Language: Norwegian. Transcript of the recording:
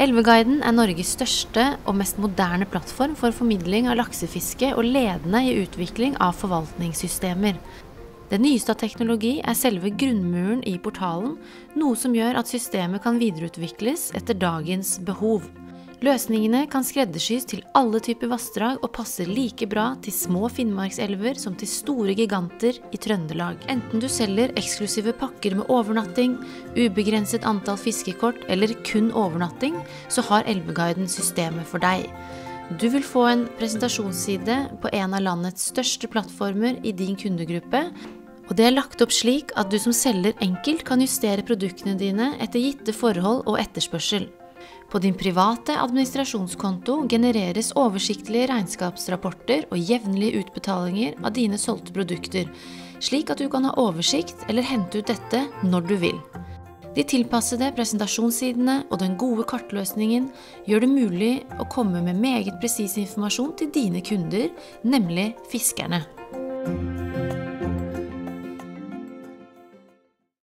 Elveguiden er Norges største og mest moderne plattform for formidling av laksefiske og ledende i utvikling av forvaltningssystemer. Det nyeste av teknologi er selve grunnmuren i portalen, noe som gjør at systemet kan videreutvikles etter dagens behov. Løsningene kan skreddersys til alle typer vassdrag og passer like bra til små finnmarkselver som til store giganter i Trøndelag. Enten du selger eksklusive pakker med overnatting, ubegrenset antall fiskekort eller kun overnatting, så har Elveguiden systemet for deg. Du vil få en presentasjonsside på en av landets største plattformer i din kundegruppe, og det er lagt opp slik at du som selger enkelt kan justere produktene dine etter gitte forhold og etterspørsel. På din private administrasjonskonto genereres oversiktlige regnskapsrapporter og jevnlige utbetalinger av dine solgte produkter, slik at du kan ha oversikt eller hente ut dette når du vil. De tilpassede presentasjonssidene og den gode kartløsningen gjør det mulig å komme med meget presis informasjon til dine kunder, nemlig fiskerne.